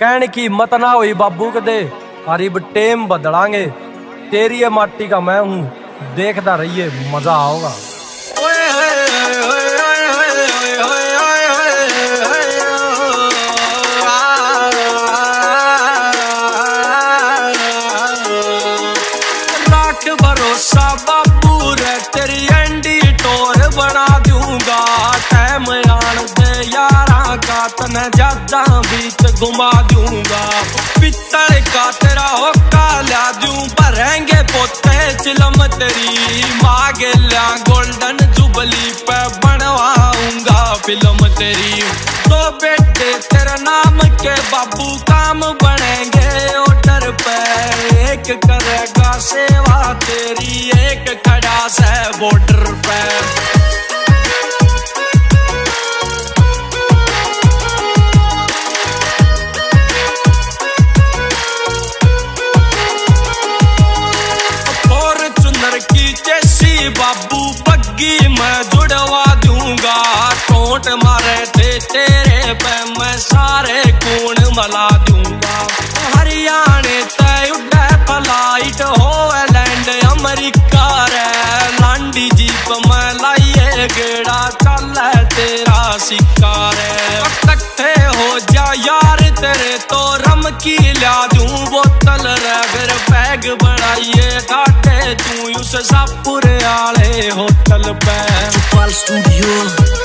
कहने की मत ना हुई बाबू के दे अरीब टेम बदलांगे तेरी ये माटी का मैं हूँ देखता रहिए मज़ा आओगा भरोसा बाबू रे तेरी एंडी टोर बना दूँगा टाइम बीच घुमा दूँगा। पित्तल का तेरा होका ला दूँ। भरेंगे पोते चिलम तेरी। मागे ला गोल्डन जुबली पे बनवाऊँगा फ़िल्म तेरी। तो बेटे तेरा नाम के बाबू काम बनेंगे। ऑर्डर पे एक करेगा सेवा तेरी। एक खड़ा से बॉर्डर पे। बाबू बग्गी मैं जुड़वा दूँगा। टोट मारे थे तेरे पे मैं सारे कूण मला दूँगा। हरियाणे तय उड़े फ़्लाइट हो लैंड, अमेरिका रे। लांडी जीप मैं लाइए गेड़ा, चल तेरा सिक्का रे। इकट्ठे हो जा यार, तेरे तो रम की ला दूँ बोतल रे। बैग बनाइए काटे तू उस सापुर आले होटल पे। Studio